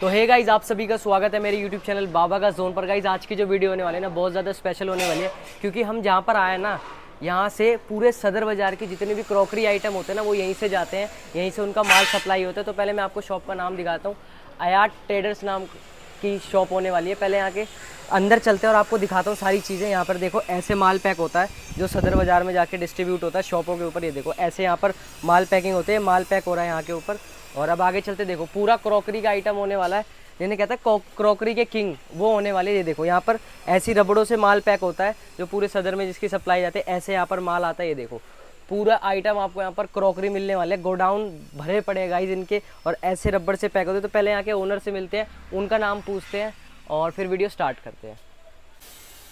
तो hey guys आप सभी का स्वागत है मेरे यूट्यूब चैनल बाबा का जोन पर। गाइज़ आज की जो वीडियो होने वाली है ना, बहुत ज़्यादा स्पेशल होने वाली है, क्योंकि हम जहाँ पर आए ना, यहाँ से पूरे सदर बाज़ार के जितने भी क्रॉकरी आइटम होते हैं ना, वो यहीं से जाते हैं, यहीं से उनका माल सप्लाई होता है। तो पहले मैं आपको शॉप का नाम दिखाता हूँ। अयाट ट्रेडर्स नाम की शॉप होने वाली है। पहले यहाँ के अंदर चलते हैं और आपको दिखाता हूँ सारी चीज़ें। यहाँ पर देखो, ऐसे माल पैक होता है, जो सदर बाज़ार में जाके डिस्ट्रीब्यूट होता है शॉपों के ऊपर। ये देखो, ऐसे यहाँ पर माल पैकिंग होते हैं। माल पैक हो रहा है यहाँ के ऊपर। और अब आगे चलते देखो, पूरा क्रॉकरी का आइटम होने वाला है। जिन्हें कहता है क्रॉकरी के किंग वो होने वाले ये देखो, यहाँ पर ऐसी रबड़ों से माल पैक होता है, जो पूरे सदर में जिसकी सप्लाई जाती है, ऐसे यहाँ पर माल आता है। ये देखो, पूरा आइटम आपको यहाँ पर क्रॉकरी मिलने वाले गोडाउन भरे पड़े गाइज़ इनके, और ऐसे रबड़ से पैक होते हैं। तो पहले यहाँ के ओनर से मिलते हैं, उनका नाम पूछते हैं, और फिर वीडियो स्टार्ट करते हैं।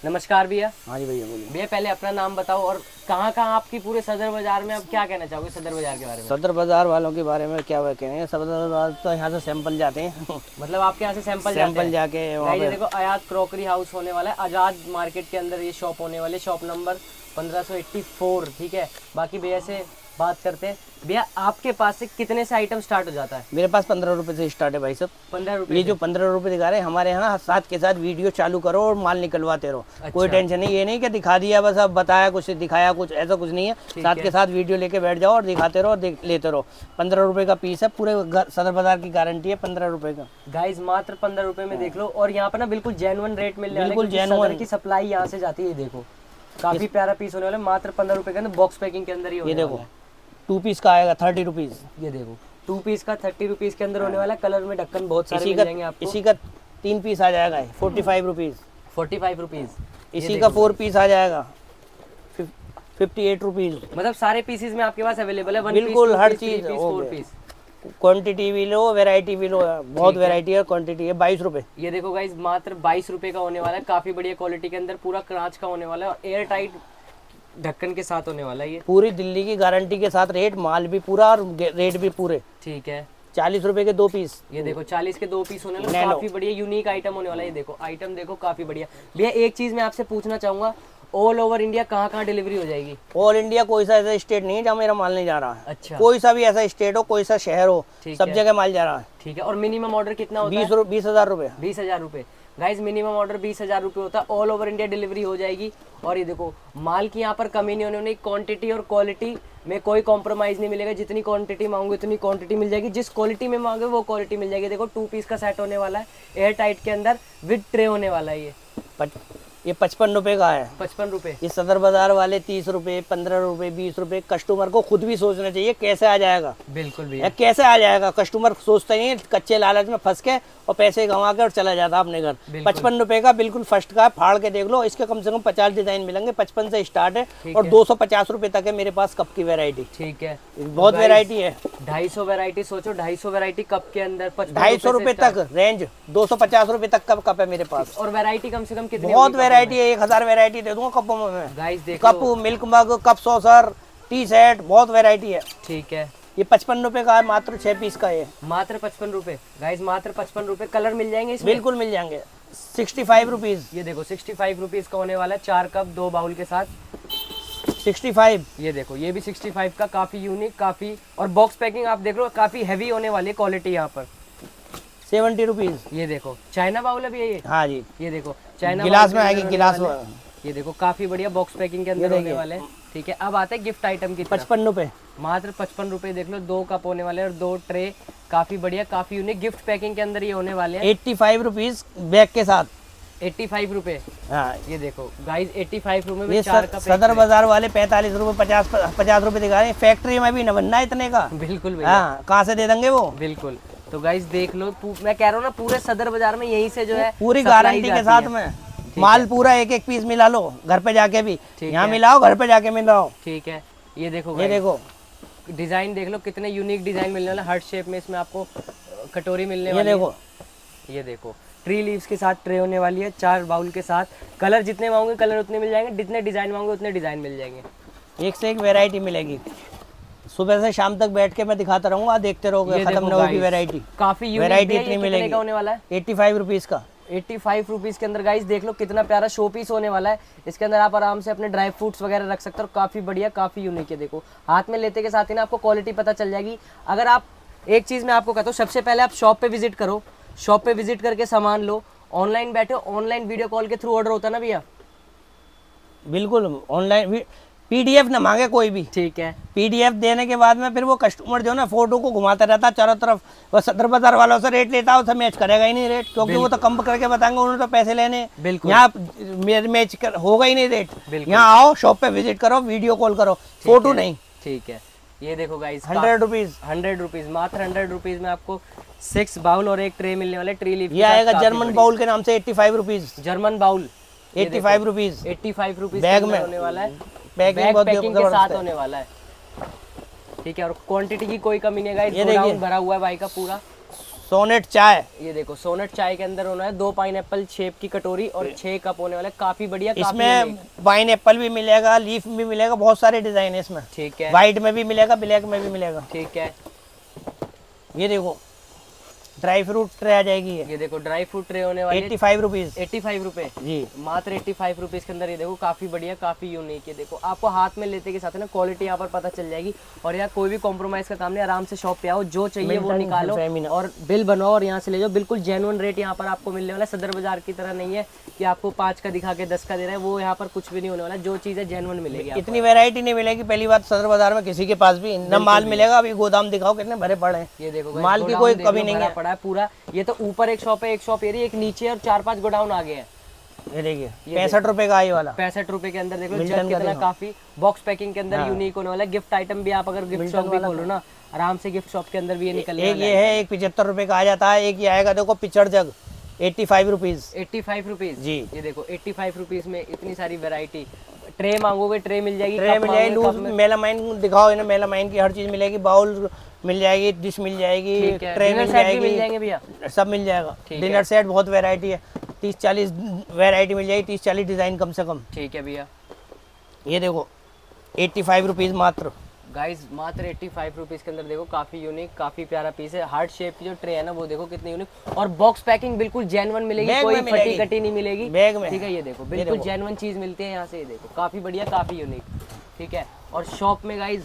नमस्कार भैया। हाँ जी भैया बोलिए। भैया पहले अपना नाम बताओ और कहाँ कहाँ आपकी पूरे सदर बाज़ार में आप क्या कहना चाहोगे सदर बाज़ार के बारे में? सदर बाज़ार वालों के बारे में क्या कहेंगे सदर बाज़ार तो यहाँ से सैंपल जाते हैं। मतलब आपके यहाँ से सैंपल सैंपल जाके देखो आयात क्रॉकरी हाउस होने वाला है। आज़ाद मार्केट के अंदर ये शॉप होने वाले। शॉप नंबर 1584 ठीक है? बाकी भैया से बात करते हैं। भैया आपके पास से कितने से आइटम स्टार्ट हो जाता है? मेरे पास पंद्रह रुपए से स्टार्ट है भाई सब पंद्रह रुपए ये जो पंद्रह रुपए दिखा रहे हैं हमारे यहाँ साथ के साथ वीडियो चालू करो और माल निकलवाते रहो। अच्छा। कोई टेंशन नहीं ये नहीं कि दिखा दिया बस अब बताया कुछ दिखाया कुछ ऐसा कुछ नहीं है। साथ है। के साथ वीडियो लेके बैठ जाओ और दिखाते रहो और लेते रहो। पंद्रह रुपए का पीस है पूरे सदर बाज़ार की गारंटी है पंद्रह रुपए का। गाइज़ मात्र पंद्रह रुपए में देख लो और यहाँ पर ना बिल्कुल जेनुअन रेट है बिल्कुल जेनुअन की सप्लाई यहाँ से जाती है देखो। काफ़ी प्यारा पीस होने वाला मात्र पंद्रह रुपए के अंदर बॉक्स पैकिंग के अंदर ही ये देखो। टू पीस का आएगा थर्टी रुपीज़ ये देखो। टू पीस का थर्टी रुपीज़ के अंदर होने वाला कलर में ढक्कन बहुत सारे मिल जाएँगे आपको। इसी का तीन पीस आ जाएगा forty five rupees forty five rupees इसी का फोर पीस आ जाएगा फिफ्टी एट रुपीज़ मतलब सारे पीसेस में आपके पास अवेलेबल है बिल्कुल, हर चीज़ फोर पीस क्वांटिटी भी लो वैरायटी भी लो बहुत वैरायटी है। क्वांटिटी है बाईस रुपए। ये देखो गाइस मात्र बाईस रुपए का होने वाला है काफ़ी बढ़िया क्वालिटी के अंदर पूरा कांच का होने वाला है और एयर टाइट ढक्कन के साथ होने वाला है ये। पूरी दिल्ली की गारंटी के साथ रेट माल भी पूरा और रेट भी पूरे। ठीक है। चालीस रुपए के दो पीस। ये देखो 40 के दो पीस होने वाले काफ़ी बढ़िया यूनिक आइटम होने वाला है ये देखो। आइटम देखो काफ़ी बढ़िया। भैया एक चीज़ मैं आपसे पूछना चाहूँगा ऑल ओवर इंडिया कहाँ कहाँ डिलीवरी हो जाएगी? ऑल इंडिया कोई सा ऐसा स्टेट नहीं है जहाँ मेरा माल नहीं जा रहा है। अच्छा। कोई सा भी ऐसा स्टेट हो कोई सा शहर हो सब जगह माल जा रहा है। ठीक है और मिनिमम ऑर्डर कितना होता बीस हज़ार रुपए बीस हज़ार रुपए गाइज़ मिनिमम ऑर्डर बीस हज़ार रुपये होता है। ऑल ओवर इंडिया डिलीवरी हो जाएगी। और ये देखो माल की यहाँ पर कमी नहीं होने क्वांटिटी और क्वालिटी में कोई कॉम्प्रोमाइज नहीं मिलेगा। जितनी क्वांटिटी मांगोगे उतनी क्वांटिटी मिल जाएगी। जिस क्वालिटी में मांगे वो क्वालिटी मिल जाएगी। देखो टू पीस का सेट होने वाला है एयर टाइट के अंदर विद ट्रे होने वाला है ये। पच, ये पचपन रुपए का है। पचपन रुपए। ये सदर बाज़ार वाले तीस रुपए पंद्रह रुपए बीस रुपए कस्टमर को खुद भी सोचना चाहिए कैसे आ जाएगा। बिल्कुल भी। कैसे आ जाएगा? कस्टमर सोचता नहीं है कच्चे लालच में फंस के और पैसे कमा के और चला जाता अपने घर। पचपन रुपए का बिल्कुल फ़र्स्ट का फाड़ के देख लो इसके कम से कम पचास डिज़ाइन मिलेंगे। पचपन से स्टार्ट है और दो सौ पचास रुपए तक है मेरे पास कप की वेरायटी ठीक है। बहुत वेरायटी है। ढाई सौ वेरायटी सोचो ढाई सौ वेरायटी कप के अंदर ढाई सौ रुपए तक रेंज दो सौ पचास रुपए तक का कप है मेरे पास। और वेरायटी कम से कम कितनी बहुत वेरायटी है एक हज़ार वेरायटी दे दूँगा कपों में cup milk mug cup saucer tea set बहुत वेरायटी है। ठीक है। ये पचपन रुपए का है मात्र छह पीस का है मात्र पचपन रुपए। गाइस मात्र पचपन रुपए। कलर मिल जाएँगे इसमें? बिल्कुल मिल जाएँगे। सिक्सटी फाइव रुपीज़ ये देखो सिक्सटी फाइव रुपीज़ का होने वाला है चार कप दो बाउल के साथ। सिक्सटी फाइव ये देखो ये भी सिक्सटी फाइव का काफ़ी यूनिक काफ़ी और बॉक्स पैकिंग आप देख रहे हो काफ़ी हैवी होने वाली है क्वालिटी यहाँ पर। Seventy rupees. ये देखो चाइना बाउल अभी है ये? हाँ जी। ये देखो चाइना गिलास में आएगी गिलास। ये देखो काफ़ी बढ़िया बॉक्स पैकिंग के अंदर होने वाले ठीक है अब आते हैं गिफ्ट आइटम की पचपन रुपए। मात्र पचपन रुपए देख लो दो कप होने वाले और दो ट्रे काफ़ी बढ़िया काफ़ी यूनिक गिफ्ट पैकिंग के अंदर ये होने वाले हैं। एट्टी फाइव रुपीज़ बैग के साथ। एट्टी फाइव रुपए। हाँ। ये देखो गाइस एट्टी फाइव रुपए में चार कप सदर बाज़ार वाले पैंतालीस रुपए पचास पचास रुपए दिखा रहे हैं। फैक्ट्री में भी न बनना है इतने का। बिल्कुल हाँ कहाँ से दे देंगे वो? बिल्कुल। तो गाइस देख लो मैं कह रहा हूँ ना पूरे सदर बाज़ार में यहीं से जो है पूरी गारंटी के साथ में। माल पूरा एक एक पीस मिला लो घर पे जाके भी। यहाँ मिलाओ घर पे जाके मिलाओ। ठीक है। ये देखो ये देखो। डिज़ाइन देख लो कितने यूनिक डिज़ाइन मिलने वाला। हर शेप में इसमें आपको कटोरी मिलने ये वाली देखो। ये देखो। ट्री लीव्स के साथ ट्रे होने वाली है चार बाउल के साथ। कलर जितने मांगोगे कलर उतने मिल जाएँगे। जितने डिज़ाइन मांगोगे उतने डिज़ाइन मिल जाएँगे। एक से एक वैरायटी मिलेगी। सुबह से शाम तक बैठ के मैं दिखाता रहूँगा देखते रहोगे खत्म न होगी वैरायटी काफ़ी है इतनी मिलेगी। होने वाला है? एट्टी फाइव रुपीज़ का। एट्टी फाइव रुपीज़ के अंदर गाइस देख लो कितना प्यारा शो पीस होने वाला है। इसके अंदर आप आराम से अपने ड्राई फ्रूट्स वगैरह रख सकते हो काफ़ी बढ़िया काफ़ी यूनिक है देखो। हाथ में लेते के साथ ही ना आपको क्वालिटी पता चल जाएगी। अगर आप एक चीज़ मैं आपको कहता हूँ सबसे पहले आप शॉप पे विज़िट करो। शॉप पे विज़िट करके सामान लो। ऑनलाइन बैठे ऑनलाइन वीडियो कॉल के थ्रू ऑर्डर होता है ना भैया? बिल्कुल ऑनलाइन पीडीएफ ना मांगे कोई भी। ठीक है। पीडीएफ देने के बाद में फिर वो कस्टमर जो है ना फ़ोटो को घुमाता रहता है चारों तरफ़। वो सदर बाज़ार वालों से रेट लेता है मैच करेगा ही नहीं रेट क्योंकि वो तो कम करके बताएँगे उन्होंने तो पैसे लेने। बिल्कुल। यहाँ मैच कर, होगा ही नहीं रेट बिल्कुल। यहाँ आओ शॉप पे विज़िट करो वीडियो कॉल करो। फ़ोटो नहीं। ठीक है। ये देखो guys hundred rupees hundred rupees मात्र हंड्रेड रुपीज़ में आपको सिक्स बाउल और एक ट्रे मिलने वाले ट्री लीफ ये आएगा जर्मन बाउल के नाम से eighty five rupees German bowl eighty five rupees eighty five rupees bag में। होने वाला है। बैग पैकिंग के साथ होने वाला है। ठीक है और क्वांटिटी की कोई कमी नहीं है ये गाइस देखिए। भरा हुआ है भाई का पूरा। सोनेट चाय। ये देखो सोनट चाय के अंदर होना है दो पाइन शेप की कटोरी और छह कप होने वाले काफ़ी बढ़िया इसमें पाइन एप्पल भी मिलेगा लीफ भी मिलेगा बहुत सारे डिज़ाइन है इसमें। ठीक है। व्हाइट में भी मिलेगा ब्लैक में भी मिलेगा। ठीक है। ये देखो ड्राई फ्रूट ट्रे आ जाएगी ये। देखो ड्राई फ्रूट ट्रे होने वाली eighty five rupees eighty five रुपए? जी। मात्र एट्टी फाइव रुपीज़ के अंदर ये देखो काफ़ी बढ़िया काफ़ी यूनिक है देखो। आपको हाथ में लेते के साथ ना क्वालिटी यहाँ पर पता चल जाएगी। और यहाँ कोई भी कॉम्प्रोमाइज का काम नहीं आराम से शॉप पे आओ जो चाहिए वो निकालो और बिल बनाओ और यहाँ से ले जाओ। बिल्कुल जेनुअन रेट यहाँ पर आपको मिलने वाला सदर बाज़ार की तरह नहीं है कि आपको पाँच का दिखा के दस का दे रहा है। वो यहाँ पर कुछ भी नहीं होने वाला। जो चीज़ है जेनुअन मिलेगी इतनी वेरायटी नहीं मिलेगी। पहली बात सदर बाज़ार में किसी के पास भी न माल मिलेगा। अभी गोदाम दिखाओ कितने भरे पड़े ये देखो माल की कोई कमी नहीं है। पड़ा है पूरा। ये तो ऊपर एक शॉप है एक शॉप ये रही एक नीचे और चार पाँच गोडाउन आगे है। ये देखिए पैंसठ रुपए का आई वाला। पैंसठ रुपए के अंदर देख जग कितना काफ़ी बॉक्स पैकिंग के अंदर यूनिक होने वाला है। गिफ्ट आइटम भी आप अगर गिफ्ट शॉप भी खोलो ना आराम से गिफ्ट शॉप के अंदर भी ये निकलने एक ये है। एक पिछहत्तर रुपए का आ जाता है एक ये आएगा देखो pitcher jug eighty five rupees eighty five rupees जी। ये देखो एट्टी फाइव रुपीज़ में इतनी सारी वेरायटी ट्रे मांगोगे ट्रे मिल जाएगी ट्रे मिल जाएगी लूज मेलामाइन दिखाओ इन्हें मेलामाइन की हर चीज़ मिलेगी बाउल मिल जाएगी डिश मिल जाएगी ट्रे मिल भी मिल जाएगी जाएँगे भैया। सब मिल जाएगा। डिनर सेट बहुत वेरायटी है। तीस चालीस वेरायटी मिल जाएगी तीस चालीस डिज़ाइन कम से कम। ठीक है भैया। ये देखो एट्टी फाइव रुपीज़ मात्र। गाइस मात्र एट्टी फाइव रुपीज़ के अंदर देखो काफ़ी यूनिक काफ़ी प्यारा पीस है। हार्ट शेप की जो ट्रे है ना वो देखो कितनी यूनिक और बॉक्स पैकिंग बिल्कुल जेनवन मिलेगी कोई फटी कटी नहीं मिलेगी। बैग में। ठीक है ये देखो बिल्कुल जेनवन चीज़ मिलती है यहाँ से ये देखो। काफ़ी बढ़िया काफ़ी यूनिक ठीक है? और शॉप में गाइज़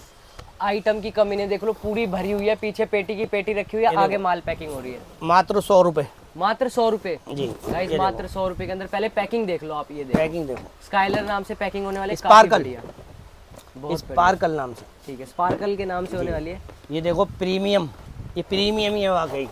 आइटम की कमी नहीं देख लो पूरी भरी हुई है पीछे पेटी की पेटी रखी हुई है आगे माल पैकिंग हो रही है। मात्र सौ रुपए। मात्र सौ रूपए? जी मात्र सौ रूपए के अंदर पहले पैकिंग देख लो आप ये देखो। पैकिंग देखो। स्काइलर नाम से पैकिंग होने वाले बहुत स्पार्कल नाम से। ठीक है स्पार्कल के नाम से होने वाली है। ये देखो प्रीमियम ये प्रीमियम ही है वाकई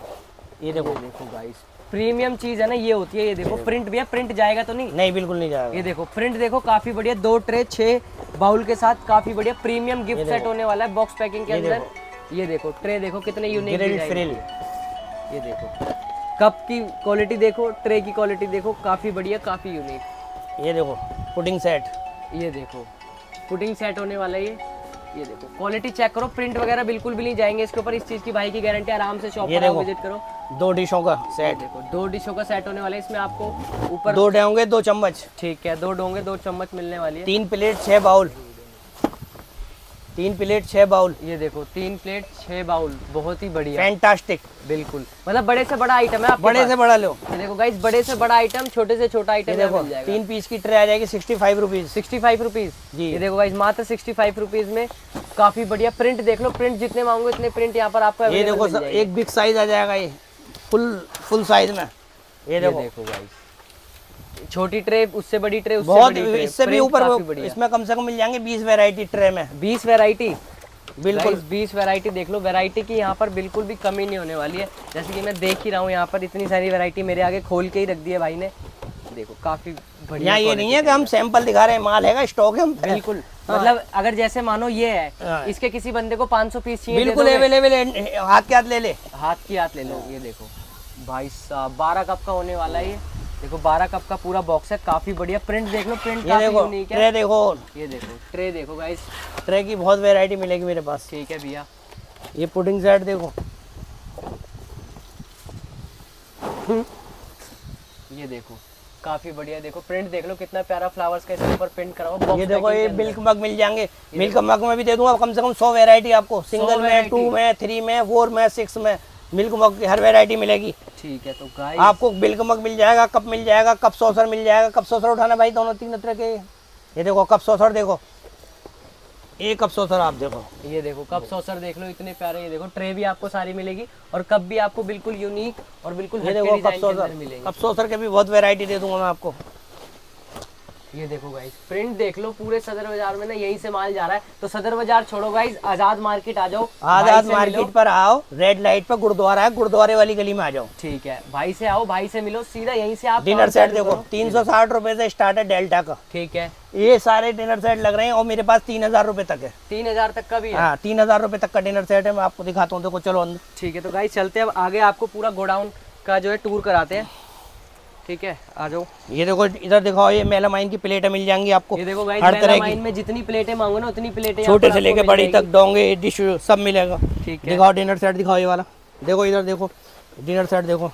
ये देखो। देखो गाइस प्रीमियम चीज़ है ना ये होती है ये देखो प्रिंट भैया प्रिंट जाएगा तो नहीं? नहीं बिल्कुल नहीं जाएगा। ये देखो प्रिंट देखो काफ़ी बढ़िया दो ट्रे छह बाउल के साथ काफ़ी बढ़िया प्रीमियम गिफ्ट सेट होने वाला है बॉक्स पैकिंग के अंदर। ये देखो ट्रे देखो कितने यूनिक ये देखो कप की क्वालिटी देखो ट्रे की क्वालिटी देखो काफ़ी बढ़िया काफ़ी यूनिक ये देखो पुडिंग सेट ये देखो पुडिंग सेट होने वाला है ये। ये देखो क्वालिटी चेक करो प्रिंट वगैरह बिल्कुल भी नहीं जाएँगे इसके ऊपर इस चीज़ की भाई की गारंटी आराम से शॉप पर विज़िट करो। दो डिशों का सेट देखो दो डिशों का सेट होने वाला है इसमें आपको ऊपर दो डोंगे दो चम्मच। ठीक है दो डोंगे दो चम्मच मिलने वाली है। तीन प्लेट छह बाउल। तीन प्लेट छह बाउल। ये देखो तीन प्लेट छह बाउल। बहुत ही बढ़िया। फैंटास्टिक बिल्कुल। मतलब बड़े से बड़ा आइटम है बड़े से बड़ा लो। ये देखो गाइस बड़े से बड़ा आइटम छोटे से छोटा आइटम देखो तीन पीस की ट्रे आ जाएगी sixty five rupees sixty five rupees जी। ये देखो गाइस मात्र सिक्सटी फाइव रुपीज़ में काफ़ी बढ़िया प्रिंट देख लो। प्रिंट जितने मांगो इतने प्रिंट यहाँ पर आपको ये देखो। एक बिग साइज़ आ जाएगा ये। फुल फुल साइज़ में। ये देखो। देखो गाइस छोटी ट्रे उससे बड़ी ट्रे उससे बहुत बड़ी ट्रे। इससे भी ऊपर इसमें कम से कम मिल जाएँगे बीस वैरायटी ट्रे में। बीस वैरायटी बिल्कुल। बीस वैरायटी देख लो। वैरायटी की यहाँ पर बिल्कुल भी कमी नहीं होने वाली है। जैसे कि मैं देख ही रहा हूँ यहाँ पर इतनी सारी वैरायटी मेरे आगे खोल के ही रख दी है भाई ने। देखो काफ़ी बढ़िया ये नहीं है कि हम सैंपल दिखा रहे हैं माल है दोगे हम बिल्कुल। मतलब अगर जैसे मानो ये है हाँ। इसके किसी बंदे को 500 पीस चाहिए बिल्कुल अवेलेबल है हाथ के हाथ ले ले। हाथ की हाथ ले लो ये देखो। भाई साहब बारह कप का होने वाला है ये। देखो बारह कप का पूरा बॉक्स है काफ़ी बढ़िया। प्रिंट देख लो प्रिंट ये देखो ट्रे देखो। ये देखो ट्रे देखो गाइस ट्रे की बहुत वैरायटी मिलेगी मेरे पास। ठीक है भैया। ये पुडिंग सेट देखो। ये देखो काफ़ी बढ़िया देखो। प्रिंट देख लो कितना प्यारा फ्लावर्स का इसके ऊपर प्रिंट करा हुआ ये देखो ये मिल्क मग मिल जाएँगे। मिल्क मग में भी दे दूँगा कम से कम सौ वैरायटी आपको। सिंगल में टू में थ्री में फोर में सिक्स में। मिल्क मग की हर वेरायटी मिलेगी। ठीक है तो गाइस आपको मिल्क मग मिल जाएगा कप मिल जाएगा कप सोसर मिल जाएगा कप सोसर उठाना भाई दोनों तीन तरह के। ये देखो कप सोसर देखो। ये कप सर आप देखो। ये देखो कप सोसर देख लो इतने प्यारे। ये देखो ट्रे भी आपको सारी मिलेगी और कप भी आपको बिल्कुल यूनिक और बिल्कुल ये देखो कप डिज़ाइन के अंदर सर मिलेंगे। कप सर के भी बहुत वैरायटी दे दूँगा मैं आपको। ये देखो गाइस प्रिंट देख लो पूरे सदर बाज़ार में ना यहीं से माल जा रहा है। तो सदर बाज़ार छोड़ो गाइस आज़ाद मार्केट आ जाओ आज़ाद। मार्केट पर आओ रेड लाइट पर गुरुद्वारा है गुरुद्वारे वाली गली में आ जाओ। ठीक है भाई से आओ भाई से मिलो सीधा यहीं से आप डिनर सेट देखो तीन सौ साठ रूपए से स्टार्ट है डेल्टा का। ठीक है। ये सारे डिनर सेट लग रहे हैं और मेरे पास तीन हज़ार रुपए तक है। तीन हज़ार तक का भी है। तीन हज़ार रुपए तक का डिनर सेट है मैं आपको दिखाता हूँ देखो चलो अंदर। ठीक है तो गाइस चलते हैं अब आगे आपको पूरा गोडाउन का जो है टूर कराते हैं। ठीक है आ जाओ। ये देखो इधर दिखाओ ये मेलामाइन की प्लेटें मिल जाएँगी आपको। ये देखो हर तरह की। माइन में जितनी प्लेटें मांगो ना उतनी प्लेटें छोटे से लेके बड़ी तक डोंगे डिश सब मिलेगा। ठीक है। दिखाओ डिनर सेट दिखाओ ये वाला। देखो इधर देखो डिनर सेट देखो।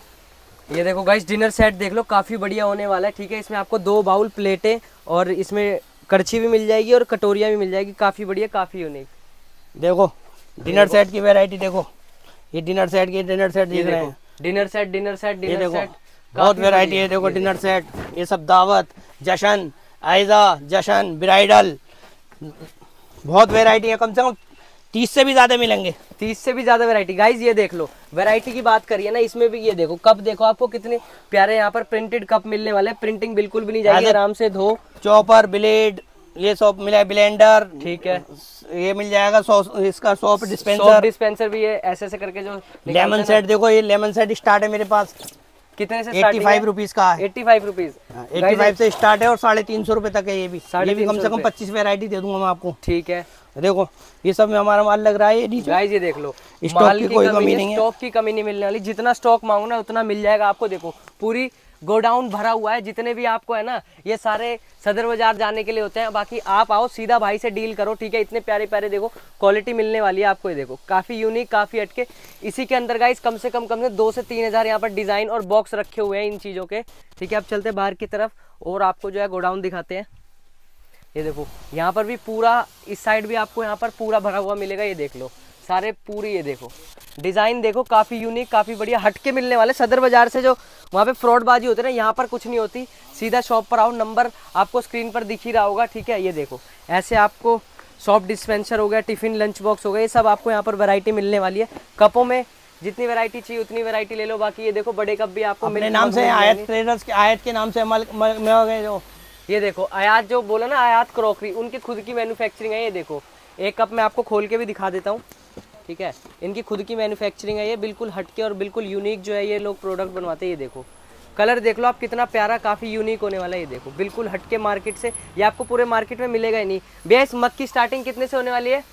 ये देखो गाइस डिनर सेट देख लो काफ़ी बढ़िया होने वाला है ठीक है। इसमें आपको दो बाउल प्लेटें और इसमें कड़छी भी मिल जाएगी और कटोरिया भी मिल जाएगी। काफ़ी बढ़िया काफ़ी यूनिक देखो डिनर सेट की वैरायटी देखो। ये डिनर सेट की डिनर सेट दिख रहे हैं। Dinner set dinner set dinner set बहुत वैरायटी है देखो डिनर सेट ये सब दावत जशन आयजा जशन ब्राइडल बहुत वैरायटी है कम से कम तीस से भी ज़्यादा मिलेंगे। तीस से भी ज़्यादा वैरायटी गाइज़ ये देख लो वैरायटी की बात करिए ना इसमें भी ये देखो कप देखो आपको कितने प्यारे यहाँ पर प्रिंटेड कप मिलने वाले प्रिंटिंग बिल्कुल भी नहीं जाएगी आराम से धो। चॉपर ब्लेड ये सब मिला है ब्लेंडर ठीक है। ये मिल जाएगा सॉस इसका सोप सोप डिस्पेंसर डिस्पेंसर भी है ऐसे ऐसे करके जो लेमन सेट देखो ये लेमन सेट स्टार्ट है मेरे पास। कितने से एट्टी फाइव रुपीज़ का है। Eighty five rupees eighty five से स्टार्ट है और साढ़े तीन सौ रुपए तक है ये भी। साढ़े ये भी कम से कम पच्चीस वेरायटी दे दूँगा मैं आपको। ठीक है। देखो ये सब में हमारा माल लग रहा है ये गाइस ये देख लो। स्टॉक की कोई कमी नहीं है। स्टॉक की कमी नहीं मिलने वाली। जितना स्टॉक मांगो ना उतना मिल जाएगा आपको। देखो पूरी गोडाउन भरा हुआ है, जितने भी आपको है ना, ये सारे सदर बाज़ार जाने के लिए होते हैं। बाकी आप आओ, सीधा भाई से डील करो, ठीक है? इतने प्यारे प्यारे देखो, क्वालिटी मिलने वाली है आपको, ये देखो। काफ़ी यूनिक काफ़ी अटके। इसी के अंदर गाइस कम से कम कम से दो से तीन हज़ार यहाँ पर डिज़ाइन और बॉक्स रखे हुए हैं इन चीज़ों के। ठीक है आप चलते हैं बाहर की तरफ़ और आपको जो है गोडाउन दिखाते हैं। ये देखो, यहाँ पर भी पूरा, इस साइड भी आपको यहाँ पर पूरा भरा हुआ मिलेगा, ये देख लो। सारे पूरी ये देखो। डिज़ाइन देखो काफ़ी यूनिक काफ़ी बढ़िया। हटके मिलने वाले सदर बाज़ार से जो वहाँ पे फ्रॉडबाजी होती है ना यहाँ पर कुछ नहीं होती। सीधा शॉप पर आओ नंबर आपको स्क्रीन पर दिख ही रहा होगा ठीक है? ये देखो। ऐसे आपको सॉफ्ट डिस्पेंसर हो गया टिफ़िन लंच बॉक्स हो गया ये सब आपको यहाँ पर वैरायटी मिलने वाली है। कपों में जितनी वैरायटी चाहिए उतनी वैरायटी ले लो। बाकी ये देखो बड़े कप भी आपको मिल- नाम से आयत ट्रेडर्स के आयत के नाम से जो। ये देखो आयात जो बोला ना आयात क्रॉकरी उनकी खुद की मैन्युफैक्चरिंग है ये देखो। एक कप मैं आपको खोल के भी दिखा देता हूँ ठीक है? इनकी खुद की मैन्युफैक्चरिंग है ये बिल्कुल हटके और बिल्कुल यूनिक जो है ये लोग प्रोडक्ट बनवाते हैं ये देखो। कलर देख लो आप कितना प्यारा काफ़ी यूनिक होने वाला है ये देखो। बिल्कुल हटके मार्केट से ये आपको पूरे मार्केट में मिलेगा ही नहीं। भैया इस मग की स्टार्टिंग कितने से होने वाली है?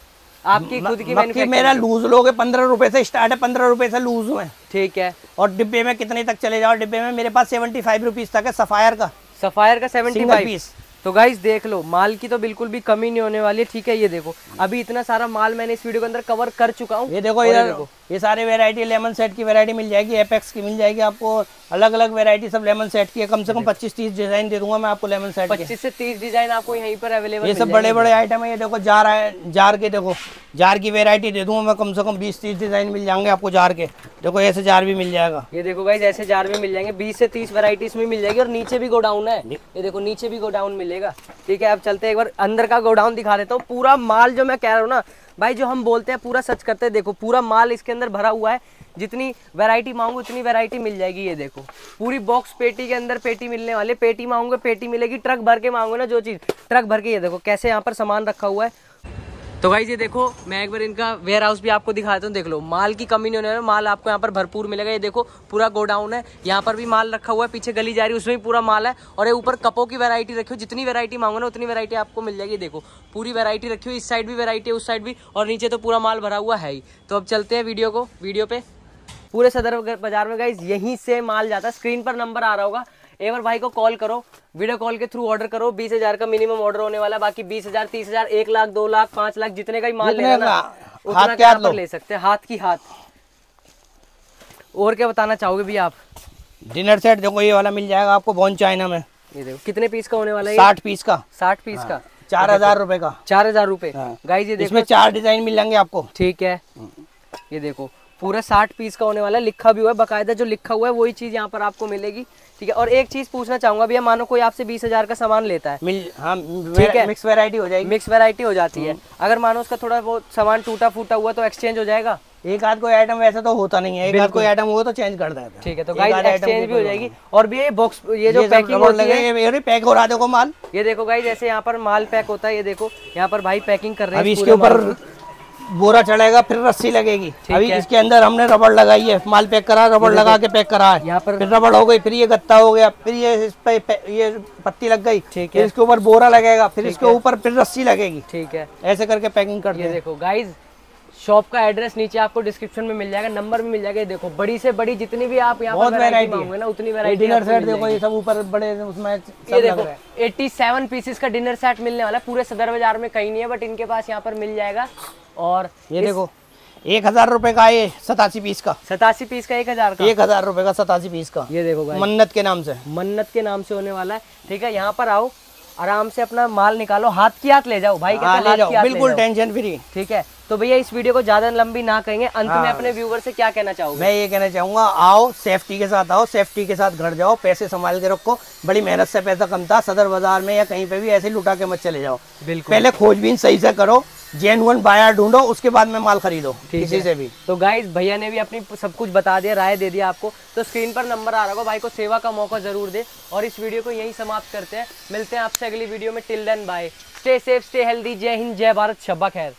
आपकी खुद की मक्की मेरा लूज लोगे पंद्रह रुपए से स्टार्ट है पंद्रह रुपए से लूज हुए ठीक है। और डिब्बे में कितने तक चले जाओ? डिब्बे में मेरे पास सेवेंटी फाइव रुपीज़ तक है सफायर का। सफायर का सेवेंटी फाइव पीस तो गाइज़ देख लो माल की तो बिल्कुल भी कमी नहीं होने वाली है ठीक है ये देखो। अभी इतना सारा माल मैंने इस वीडियो के अंदर कवर कर चुका हूँ। ये देखो ये इधर ये सारे वेरायटी लेमन सेट की वैरायटी मिल जाएगी एपेक्स की मिल जाएगी आपको। अलग अलग वेरायटी सब लेमन सेट की है। कम से कम पच्चीस तीस डिज़ाइन दे दूँगा मैं आपको लेमन सेट के। पच्चीस से तीस डिज़ाइन आपको यहीं पर अवेलेबल ये सब बड़े बड़े आइटम है। ये देखो जार है जार के देखो जार की वेरायटी दे दूँगा मैं कम से कम बीस तीस डिज़ाइन मिल जाएँगे आपको जार के। देखो ऐसे जार भी मिल जाएगा। ये देखो गाइस ऐसे जार भी मिल जाएँगे। बीस से तीस वेरायटी इसमें मिल जाएगी और नीचे भी गोडाउन है। ये देखो नीचे भी गोडाउन मिलेगा। ठीक है अब चलते एक बार अंदर का गोडाउन दिखा देता हूँ। पूरा माल जो मैं कह रहा हूँ ना भाई, जो हम बोलते हैं, पूरा सच करते हैं, देखो, पूरा माल इसके अंदर भरा हुआ है। जितनी वैरायटी मांगो, उतनी वैरायटी मिल जाएगी, ये देखो। पूरी बॉक्स पेटी के अंदर पेटी मिलने वाले पेटी मांगोगे, पेटी मिलेगी ट्रक भर के मांगो ना, जो चीज़ ट्रक भर के, ये देखो, कैसे यहाँ पर सामान रखा हुआ है। तो भाई ये देखो, मैं एक बार इनका वेयर हाउस भी आपको दिखाता हूँ, देख लो। माल की कमी नहीं होने वाली, माल आपको यहाँ पर भरपूर मिलेगा। ये देखो, पूरा गोडाउन है, यहाँ पर भी माल रखा हुआ है, पीछे गली जा रही है, उसमें भी पूरा माल है, और ये ऊपर कपों की वैरायटी रखी हो जितनी वैरायटी मांगो ना, उतनी वैरायटी आपको मिल जाएगी। देखो, पूरी वैरायटी रखी हुई, इस साइड भी वैरायटी है, उस साइड भी, और नीचे तो पूरा माल भरा हुआ है ही। तो अब चलते हैं वीडियो को वीडियो पे। पूरे सदर बाज़ार में गाइज़ यहीं से माल जाता है। स्क्रीन पर नंबर आ रहा होगा। एक बार भाई को कॉल करो वीडियो कॉल के थ्रू ऑर्डर करो बीस हज़ार का मिनिमम ऑर्डर होने वाला बाकी बीस हज़ार तीस हज़ार एक लाख दो लाख पाँच लाख जितने का ही माल लेना ना उतना हाथ का के पर ले सकते हैं हाथ की हाथ। और क्या बताना चाहोगे भी आप? डिनर सेट देखो ये वाला मिल जाएगा आपको बॉन चाइना में। ये देखो कितने पीस का होने वाला है साठ पीस का। साठ पीस का? चार हज़ार रूपए का। चार हज़ार रूपए। हाँ। गाइज़ ये देखो। इसमें चार डिज़ाइन मिल जाएँगे आपको। ठीक है। ये देखो पूरा साठ पीस का होने वाला है लिखा भी हुआ है बकायदा जो लिखा हुआ है वही चीज़ यहाँ पर आपको मिलेगी। ठीक है और एक चीज़ पूछना चाहूँगा भैया मानो कोई आपसे बीस हज़ार का सामान लेता है। मिल हाँ ठीक है। मिक्स वैरायटी हो जाएगी। मिक्स वैरायटी हो जाती है। अगर मानो उसका थोड़ा बहुत सामान टूटा फूटा हुआ तो एक्सचेंज हो जाएगा? एक आध कोई आइटम वैसा तो होता नहीं है एक आध कोई आइटम हुआ तो चेंज कर देते हैं। ठीक है तो गाइस एक्सचेंज भी हो जाएगी। और भी ये बॉक्स ये जो पैकिंग होती लगे है ये ये पैक हो रहा है देखो माल। ये देखो गाइस जैसे यहाँ पर माल पैक होता है ये देखो यहाँ पर भाई पैकिंग कर रहे हैं अभी इसके ऊपर। बोरा चढ़ेगा फिर रस्सी लगेगी। अभी इसके अंदर हमने रबड़ लगाई है माल पैक करा रबड़ लगा के पैक करा है। यहाँ पर फिर रबड़ हो गई फिर ये गत्ता हो गया फिर ये इस पे ये पत्ती लग गई। ठीक है। इसके ऊपर बोरा लगेगा फिर इसके ऊपर फिर रस्सी लगेगी। ठीक है। ऐसे करके पैकिंग कर देखो गाइस शॉप का एड्रेस नीचे आपको डिस्क्रिप्शन में मिल जाएगा नंबर भी मिल जाएगा। ये देखो बड़ी से बड़ी जितनी भी आप यहाँ बहुत पर वैरायटी वैरायटी ना उतनी वैरायटी डिनर सेट देखो ये सब ऊपर बड़े उसमें ये देखो 87 पीसेस का डिनर सेट मिलने वाला है। पूरे सदर बाज़ार में कहीं नहीं है बट इनके पास यहाँ पर मिल जाएगा। और ये देखो एक हज़ार रूपए का ये सतासी पीस का। सतासी पीस का एक हज़ार का। एक हज़ार रूपए का सतासी पीस का। ये देखो मन्नत के नाम से। मन्नत के नाम से होने वाला है। ठीक है यहाँ पर आओ आराम से अपना माल निकालो हाथ की हाथ ले जाओ। भाई हाँ हैं ले हाथ जाओ की हाथ बिल्कुल टेंशन फ्री। ठीक है तो भैया इस वीडियो को ज़्यादा लंबी ना कहेंगे अंत में हाँ। अपने व्यूवर से क्या कहना चाहूँगा? मैं ये कहना चाहूँगा आओ सेफ्टी के साथ आओ सेफ्टी के साथ घर जाओ पैसे संभाल के रखो बड़ी मेहनत से पैसा कमता सदर बाज़ार में या कहीं पे भी ऐसे लुटा के मत चले जाओ। बिल्कुल। पहले खोजबीन सही से करो जेनुअन बायर ढूंढो उसके बाद में माल खरीदो किसी से भी। तो गाइस भैया ने भी अपनी सब कुछ बता दिया राय दे दिया आपको। तो स्क्रीन पर नंबर आ रहा होगा भाई को सेवा का मौका ज़रूर दे। और इस वीडियो को यही समाप्त करते हैं। मिलते हैं आपसे अगली वीडियो में। Till then bye stay safe stay healthy जय हिंद जय भारत। शब्बा खैर।